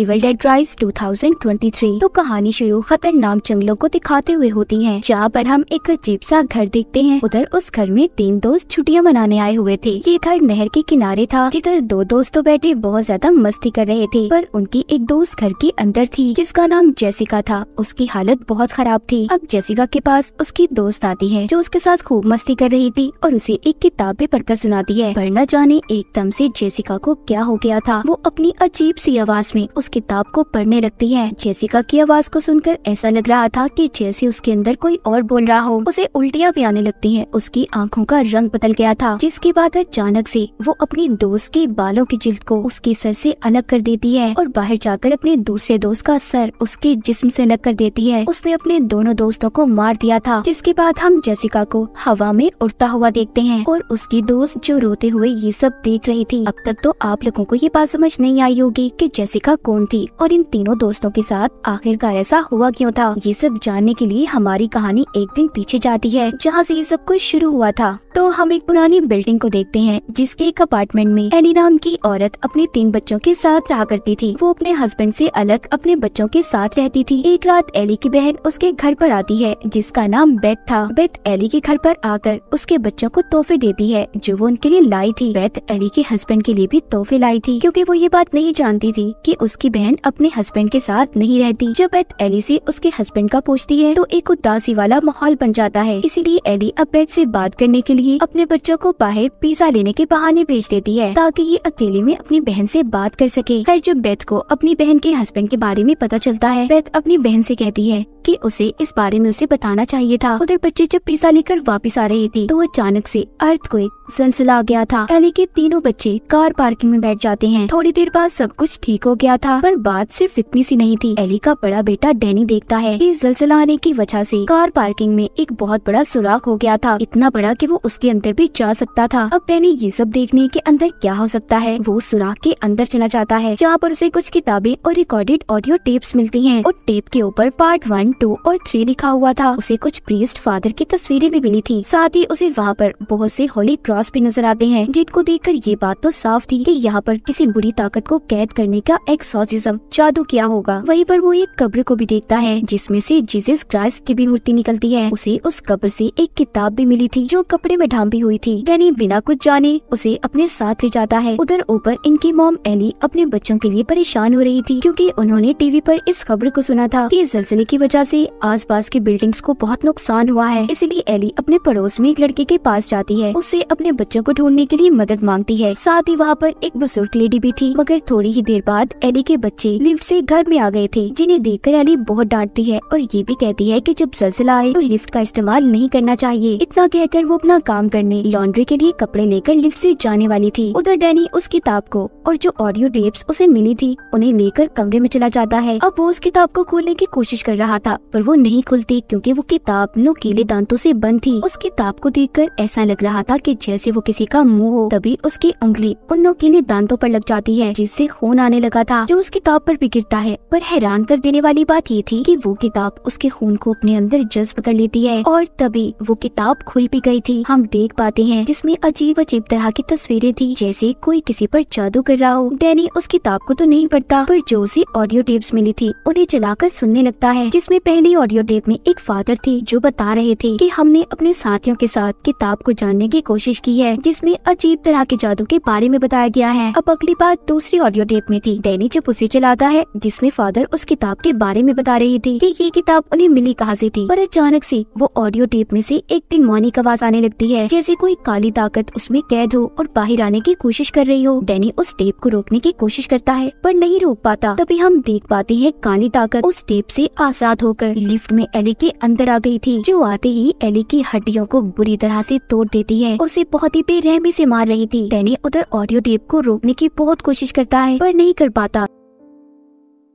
Evil dead rise 2023 तो कहानी शुरू खतरनाक जंगलों को दिखाते हुए होती है, जहाँ पर हम एक अजीब सा घर देखते हैं। उधर उस घर में तीन दोस्त छुट्टियाँ मनाने आए हुए थे। ये घर नहर के किनारे था, जिधर दो दोस्त तो बैठे बहुत ज़्यादा मस्ती कर रहे थे, पर उनकी एक दोस्त घर के अंदर थी, जिसका नाम जेसिका था। उसकी हालत बहुत खराब थी। अब जेसिका के पास उसकी दोस्त आती है, जो उसके साथ खूब मस्ती कर रही थी और उसे एक किताब भी पढ़कर सुनाती है। पर न जाने एकदम से जेसिका को क्या हो गया था, वो अपनी अजीब सी आवाज़ में उस किताब को पढ़ने लगती है। जेसिका की आवाज़ को सुनकर ऐसा लग रहा था कि जैसे उसके अंदर कोई और बोल रहा हो, उसे उल्टियाँ भी आने लगती हैं। उसकी आँखों का रंग बदल गया था, जिसके बाद अचानक से वो अपनी दोस्त के बालों की जिल्द को उसके सर से अलग कर देती है और बाहर जाकर अपने दूसरे दोस्त का सर उसके जिस्म से अलग कर देती है। उसने अपने दोनों दोस्तों को मार दिया था, जिसके बाद हम जेसिका को हवा में उड़ता हुआ देखते हैं और उसकी दोस्त जो रोते हुए ये सब देख रही थी। अब तक तो आप लोगों को ये बात समझ नहीं आई होगी कि जेसिका कौन थी और इन तीनों दोस्तों के साथ आखिरकार ऐसा हुआ क्यों था? ये सब जानने के लिए हमारी कहानी एक दिन पीछे जाती है, जहाँ से ये सब कुछ शुरू हुआ था। तो हम एक पुरानी बिल्डिंग को देखते हैं, जिसके एक अपार्टमेंट में एली नाम की औरत अपने तीन बच्चों के साथ रहा करती थी। वो अपने हस्बैंड से अलग अपने बच्चों के साथ रहती थी। एक रात एली की बहन उसके घर पर आती है, जिसका नाम बेथ था। बेथ एली के घर पर आकर उसके बच्चों को तोहफे देती है, जो वो उनके लिए लाई थी। बेथ एली के हस्बैंड के लिए भी तोहफे लाई थी, क्योंकि वो ये बात नहीं जानती थी कि उसकी बहन अपने हस्बैंड के साथ नहीं रहती। जब बेथ एली से उसके हस्बैंड का पूछती है तो एक उदासी वाला माहौल बन जाता है। इसीलिए एली अब बेथ से बात करने के लिए अपने बच्चों को बाहर पिज्जा लेने के बहाने भेज देती है, ताकि ये अकेले में अपनी बहन से बात कर सके। खैर, जब बेथ को अपनी बहन के हस्बैंड के बारे में पता चलता है बेथ अपनी बहन से कहती है कि उसे इस बारे में उसे बताना चाहिए था। उधर बच्चे जब पिज्जा लेकर वापस आ रहे थे तो अचानक से अर्थ को एक जलसला आ गया था। एली के तीनों बच्चे कार पार्किंग में बैठ जाते हैं। थोड़ी देर बाद सब कुछ ठीक हो गया था। पर बात सिर्फ़ इतनी सी नहीं थी। एली का बड़ा बेटा डैनी देखता है कि जलसला आने की वजह से कार पार्किंग में एक बहुत बड़ा सुराख हो गया था। इतना बड़ा कि वो उसके अंदर भी जा सकता था। अब डैनी ये सब देखने के अंदर क्या हो सकता है? वो सुराख के अंदर चला जाता है, जहाँ पर उसे कुछ किताबें और रिकॉर्डेड ऑडियो टेप्स मिलती हैं। और टेप के ऊपर पार्ट वन टू और थ्री लिखा हुआ था। उसे कुछ प्रीस्ट फादर की तस्वीरें भी मिली थी। साथ ही उसे वहाँ पर बहुत से होली क्रॉस भी नज़र आते हैं, जिनको देखकर ये बात तो साफ़ थी कि यहाँ पर किसी बुरी ताकत को कैद करने का एक्सोसिज्म जादू किया होगा। वहीं पर वो एक कब्र को भी देखता है, जिसमें से जीसस क्राइस्ट की भी मूर्ति निकलती है। उसे उस कब्र से एक किताब भी मिली थी, जो कपड़े में ढांपी हुई थी। डैनी बिना कुछ जाने, उसे अपने साथ ले जाता है। उधर ऊपर इनकी मोम एली अपने बच्चों के लिए परेशान हो रही थी, क्योंकि उन्होंने टीवी पर इस खबर को सुना था कि जलजले की वजह से आसपास की बिल्डिंग्स को बहुत नुकसान हुआ है। इसलिए एली अपने पड़ोस में एक लड़के के पास जाती है। उससे अपने बच्चों को ढूँढने के लिए मदद मांगती है। साथ ही वहाँ पर एक बुज़ुर्ग लेडी भी थी, मगर थोड़ी ही देर बाद एली के बच्चे लिफ्ट से घर में आ गए थे, जिन्हें देखकर अली बहुत डांटती है और ये भी कहती है कि जब जलजला आए तो लिफ्ट का इस्तेमाल नहीं करना चाहिए। इतना कहकर वो अपना काम करने, लॉन्ड्री के लिए कपड़े लेकर लिफ्ट से जाने वाली थी। उधर डैनी उस किताब को और जो ऑडियो टेप्स उसे मिली थी, उन्हें लेकर कमरे में चला जाता है। अब वो उस किताब को खोलने की कोशिश कर रहा था, पर वो नहीं खुलती क्योंकि वो किताब नुकीले दांतों से बंद थी। उस किताब को देखकर ऐसा लग रहा था कि जैसे वो किसी का मुँह हो, तभी उसकी उंगली उन नुकीले दांतों पर लग जाती है, जिससे खून आने लगा था। जो उस किताब पर भी गिरता है। पर हैरान कर देने वाली बात ये थी कि वो किताब उसके खून को अपने अंदर जज्ब कर लेती है और तभी वो किताब खुल भी गई थी। हम देख पाते हैं जिसमें अजीब अजीब तरह की तस्वीरें थी, जैसे कोई किसी पर जादू कर रहा हो। डैनी उस किताब को तो नहीं पढ़ता, पर जो उसे ऑडियो टेप्स मिली थी, उन्हें चलाकर सुनने लगता है, जिसमें पहली ऑडियो टेप में एक फादर थे जो बता रहे थे की हमने अपने साथियों के साथ किताब को जानने की कोशिश की है, जिसमें अजीब तरह के जादू के बारे में बताया गया है। अब अगली बात दूसरी ऑडियो टेप में थी। डैनी जब उसे चलाता है, जिसमें फादर उस किताब के बारे में बता रही थी कि ये किताब उन्हें मिली कहाँ से थी। पर अचानक से वो ऑडियो टेप में से एक दिन मौनी की आवाज़ आने लगती है, जैसे कोई काली ताकत उसमें कैद हो और बाहर आने की कोशिश कर रही हो। डैनी उस टेप को रोकने की कोशिश करता है, पर नहीं रोक पाता। तभी हम देख पाते हैं काली ताकत उस टेप से आज़ाद होकर लिफ्ट में एली के अंदर आ गई थी, जो आते ही एली की हड्डियों को बुरी तरह से तोड़ देती है और उसे बहुत ही बेरहमी से मार रही थी। डैनी उधर ऑडियो टेप को रोकने की बहुत कोशिश करता है, पर नहीं कर पाता।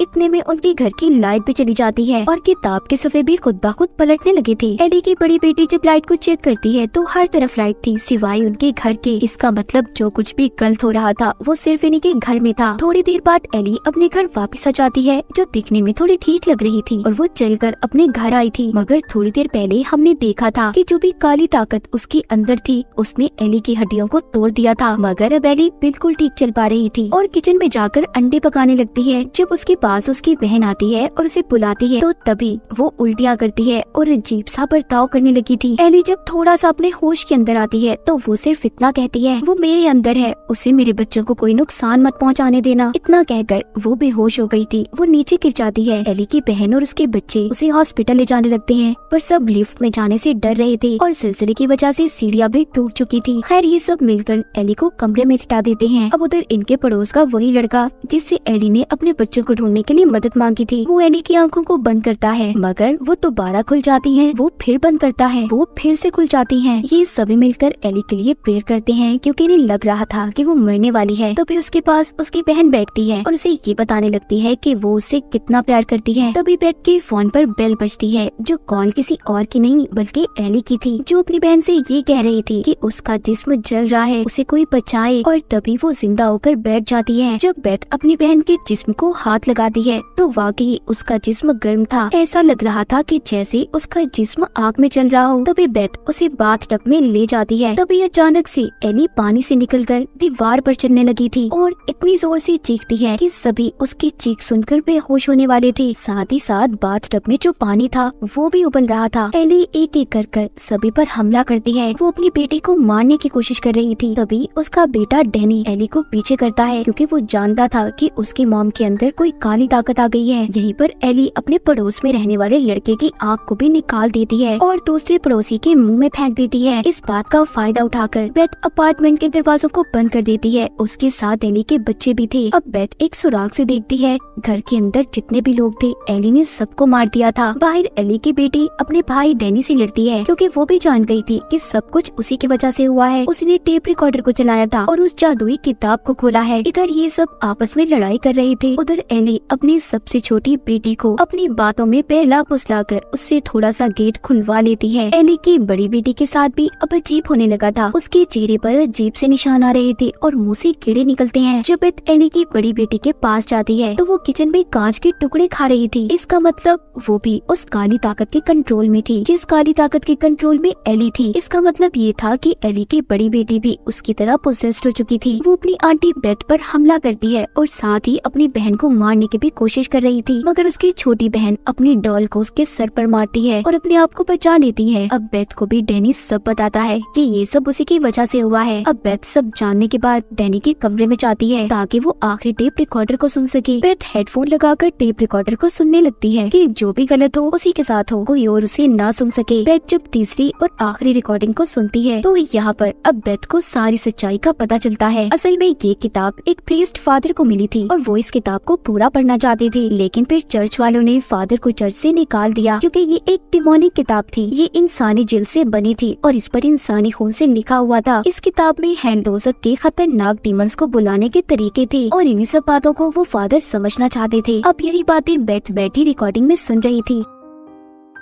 इतने में उनके घर की लाइट भी चली जाती है और किताब के सफे भी खुद ब खुद पलटने लगे थे। एली की बड़ी बेटी जब लाइट को चेक करती है तो हर तरफ़ लाइट थी, सिवाय उनके घर के। इसका मतलब जो कुछ भी गलत हो रहा था, वो सिर्फ़ इन्हीं के घर में था। थोड़ी देर बाद एली अपने घर वापस आ जाती है, जो दिखने में थोड़ी ठीक लग रही थी और वो चलकर अपने घर आई थी। मगर थोड़ी देर पहले हमने देखा था कि जो भी काली ताकत उसके अंदर थी, उसने एली की हड्डियों को तोड़ दिया था। मगर अब एली बिल्कुल ठीक चल पा रही थी और किचन में जाकर अंडे पकाने लगती है, जब उसके पास उसकी बहन आती है और उसे बुलाती है तो तभी वो उल्टिया करती है और अजीब सा बर्ताव करने लगी थी। एली जब थोड़ा सा अपने होश के अंदर आती है तो वो सिर्फ़ इतना कहती है, वो मेरे अंदर है, उसे मेरे बच्चों को कोई नुकसान मत पहुँचाने देना। इतना कहकर वो बेहोश हो गई थी। वो नीचे गिर जाती है। एली की बहन और उसके बच्चे उसे हॉस्पिटल ले जाने लगते हैं, पर सब लिफ्ट में जाने से डर रहे थे और सिलसिले की वजह से सीढ़ियाँ भी टूट चुकी थी। खैर, ये सब मिलकर एली को कमरे में लिटा देते हैं। अब उधर इनके पड़ोस का वही लड़का, जिससे एली ने अपने बच्चों को ढूँढने के लिए मदद मांगी थी। वो एली की आँखों को बंद करता है। मगर वो दोबारा खुल जाती है। वो फिर बंद करता है। वो फिर से खुल जाती है। ये सभी मिलकर एली के लिए प्रेयर करते हैं क्योंकि इन्हें लग रहा था कि वो मरने वाली है। तभी उसके पास उसकी बहन बैठती है और उसे ये बताने लगती है कि वो उससे कितना प्यार करती है। तभी बेट के फ़ोन पर बेल बजती है, जो कॉल किसी और की नहीं, बल्कि एली की थी, जो अपनी बहन से ये कह रही थी कि उसका जिस्म जल रहा है, उसे कोई बचाए। और तभी वो ज़िंदा होकर बैठ जाती है, जब बेथ अपनी बहन के जिस्म को हाथ लगाती है। तो वाकई उसका जिस्म गर्म था। ऐसा लग रहा था कि जैसे उसका जिस्म आग में चल रहा हो। तभी बेथ उसे बाथ टब में ले जाती है। तभी अचानक से एली पानी से निकलकर दीवार पर चलने लगी थी और इतनी ज़ोर से चीखती है कि सभी उसकी चीख सुनकर बेहोश होने वाले थे। साथ ही साथ बाथ टब में जो पानी था, वो भी उबल रहा था। एली एक एक कर कर सभी पर हमला करती है। वो अपनी बेटी को मारने की कोशिश कर रही थी। तभी उसका बेटा डैनी एली को पीछे करता है, क्योंकि वो जानता था कि उसकी मॉम के अंदर कोई काली ताकत आ गई है। यहीं पर एली अपने पड़ोस में रहने वाले लड़के की आग को भी निकाल देती है और दूसरे पड़ोसी के मुँह में फेंक देती है। इस बात का फ़ायदा उठाकर बेथ अपार्टमेंट के दरवाजों को बंद कर देती है। उसके साथ एली के बच्चे भी थे। अब बेथ एक सुराग से देखती है। घर के अंदर जितने भी लोग थे, एली ने सबको मार दिया था। बाहर एली की बेटी अपने भाई डैनी से लड़ती है, क्योंकि वो भी जान गई थी कि सब कुछ उसी की वजह से हुआ है। उसने टेप रिकॉर्डर को चलाया था और उस जादुई किताब को खोला है। इधर ये सब आपस में लड़ाई कर रहे थे। उधर एली अपनी सबसे छोटी बेटी को अपनी बातों में पहला फुसलाकर उससे थोड़ा सा गेट खुलवा लेती है। एली की बड़ी बेटी के साथ भी अब अजीब होने लगा था। उसके चेहरे पर अजीब से निशान आ रहे थे और मुँह से कीड़े निकलते हैं। जब बेथ एली की बड़ी बेटी के पास जाती है तो वो किचन में कांच के टुकड़े खा रही थी। इसका मतलब वो भी उस काली ताकत के कंट्रोल में थी। जिस काली ताकत के कंट्रोल में एली थी, इसका मतलब ये था कि एली की बड़ी बेटी भी उसकी तरह पोजेस्ड हो चुकी थी। वो अपनी आंटी बेथ पर हमला करती है और साथ ही अपनी बहन को मारने की भी कोशिश कर रही थी, मगर उसकी छोटी बहन अपनी डॉल को उसके सर पर मारती है और अपने आप को बचा लेती है। अब बेथ को भी डैनी सब बताता है कि ये सब उसी की वजह से हुआ है। अब बेथ सब जानने के बाद डैनी के कमरे में जाती है, ताकि वो आखिरी टेप रिकॉर्डर को सुन सके। बेथ हेडफोन लगाकर टेप रिकॉर्डर को सुनने लगती है कि जो भी गलत हो, उसी के साथ हो। कोई और उसे ना सुन सके। बेथ जब तीसरी और आखिरी रिकॉर्डिंग को सुनती है तो यहाँ पर अब बेथ को सारी सच्चाई का पता चलता है। असल में ये किताब एक प्रीस्ट फादर को मिली थी और वो इस किताब को पूरा पढ़ना चाहती थी, लेकिन फिर चर्च वालों ने फादर को चर्च से निकाल दिया, क्योंकि ये एक डिमोनिक किताब थी। ये इंसानी जिल से बनी थी और इस पर इंसानी खून से लिखा हुआ था। इस किताब में हैंडोजक के खतरनाक डीमंस को बुलाने के तरीके थे, और इन्हीं सब बातों को वो फादर समझना चाहते थे। अब यही बातें बैठ बैठी रिकॉर्डिंग में सुन रही थी।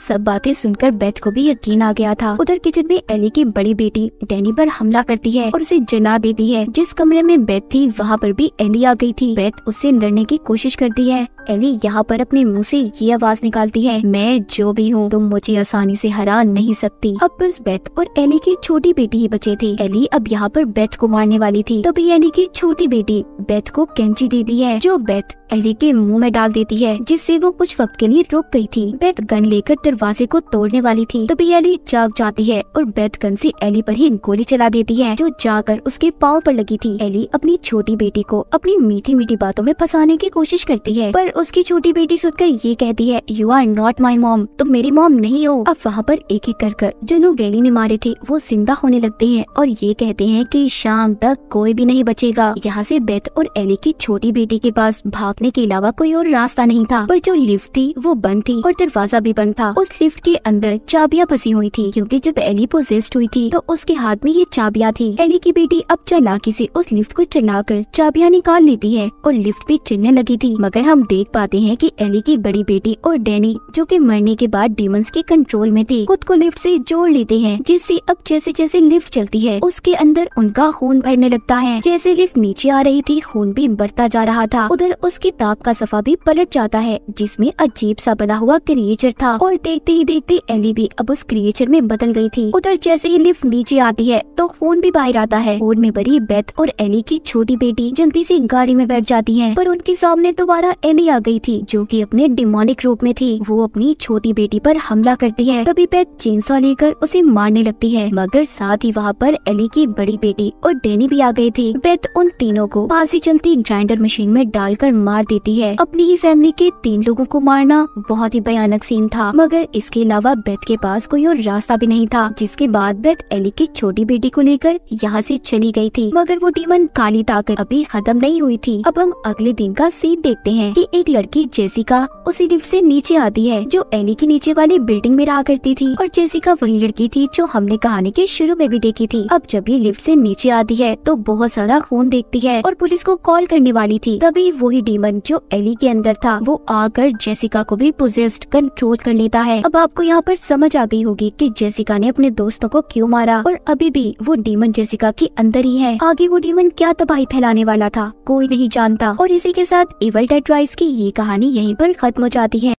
सब बातें सुनकर बेथ को भी यकीन आ गया था। उधर किचन में एली की बड़ी बेटी डैनी पर हमला करती है और उसे जला देती है। जिस कमरे में बेथ थी, वहाँ पर भी एली आ गई थी। बेथ उससे लड़ने की कोशिश करती है। एली यहाँ पर अपने मुँह से ये आवाज़ निकालती है, मैं जो भी हूँ, तुम मुझे आसानी से हरा नहीं सकती। अब बस बेथ और एली की छोटी बेटी ही बचे थे। एली अब यहाँ पर बेथ को मारने वाली थी। तभी एली की छोटी बेटी बेथ को कैंची देती है, जो बेथ एली के मुँह में डाल देती है, जिससे वो कुछ वक्त के लिए रुक गई थी। बेथ गन लेकर दरवाजे को तोड़ने वाली थी। तभी एली जाग जाती है और बेथ गन से एली पर ही गोली चला देती है, जो जाकर उसके पाँव पर लगी थी। एली अपनी छोटी बेटी को अपनी मीठी मीठी बातों में फंसाने की कोशिश करती है, पर उसकी छोटी बेटी सुनकर ये कहती है you are not my mom तुम मेरी मॉम नहीं हो। अब वहाँ पर एक एक कर कर जो लोग गैली ने मारे थे, वो ज़िंदा होने लगते हैं और ये कहते हैं कि शाम तक कोई भी नहीं बचेगा। यहाँ से बेथ और एली की छोटी बेटी के पास भागने के अलावा कोई और रास्ता नहीं था, पर जो लिफ्ट थी, वो बंद थी और दरवाज़ा भी बंद था। उस लिफ्ट के अंदर चाबियाँ फंसी हुई थी, क्योंकि जब एली पोजेस्ट हुई थी तो उसके हाथ में ये चाबियाँ थी। एली की बेटी अब चालाकी से उस लिफ्ट को चलाकर चाबियाँ निकाल लेती है और लिफ्ट भी चलने लगी थी। मगर हम देख पाते हैं कि एली की बड़ी बेटी और डैनी, जो कि मरने के बाद डीमंस के कंट्रोल में थे, खुद को लिफ्ट से जोड़ लेते हैं, जिससे अब जैसे जैसे लिफ्ट चलती है, उसके अंदर उनका खून भरने लगता है। जैसे लिफ्ट नीचे आ रही थी, खून भी बढ़ता जा रहा था। उधर उसकी ताप का सफ़ा भी पलट जाता है, जिसमें अजीब सा बना हुआ क्रिएचर था और देखते ही देखते एली भी अब उस क्रिएचर में बदल गई थी। उधर जैसे ही लिफ्ट नीचे आती है तो फ़ोन भी बाहर आता है। फ़ोन में भरी बेथ और एली की छोटी बेटी जल्दी से गाड़ी में बैठ जाती है, पर उनके सामने दोबारा एली आ गई थी, जो की अपने डिमोनिक रूप में थी। वो अपनी छोटी बेटी पर हमला करती है। तभी बेथ चेंसॉ लेकर उसे मारने लगती है, मगर साथ ही वहाँ पर एली की बड़ी बेटी और डेनी भी आ गई थी। बेथ उन तीनों को पासी चलती ग्राइंडर मशीन में डालकर मार देती है। अपनी ही फैमिली के तीन लोगों को मारना बहुत ही भयानक सीन था, मगर इसके अलावा बेथ के पास कोई और रास्ता भी नहीं था, जिसके बाद बेथ एली की छोटी बेटी को लेकर यहाँ से चली गई थी। मगर वो डीमन काली ताकत अभी खत्म नहीं हुई थी। अब हम अगले दिन का सीन देखते हैं कि एक लड़की जेसिका उसी लिफ्ट से नीचे आती है, जो एली के नीचे वाली बिल्डिंग में रहा करती थी। और जेसिका वही लड़की थी जो हमने कहानी के शुरू में भी देखी थी। अब जब ये लिफ्ट से नीचे आती है तो बहुत सारा खून देखती है और पुलिस को कॉल करने वाली थी। तभी वही डीमन जो एली के अंदर था, वो आकर जेसिका को भी पोजेस्ट कंट्रोल कर लेता है। अब आपको यहाँ पर समझ आ गई होगी कि जेसिका ने अपने दोस्तों को क्यों मारा और अभी भी वो डीमन जेसिका के अंदर ही है। आगे वो डीमन क्या तबाही फैलाने वाला था, कोई नहीं जानता। और इसी के साथ इवल डेड की ये कहानी यहीं पर खत्म हो जाती है।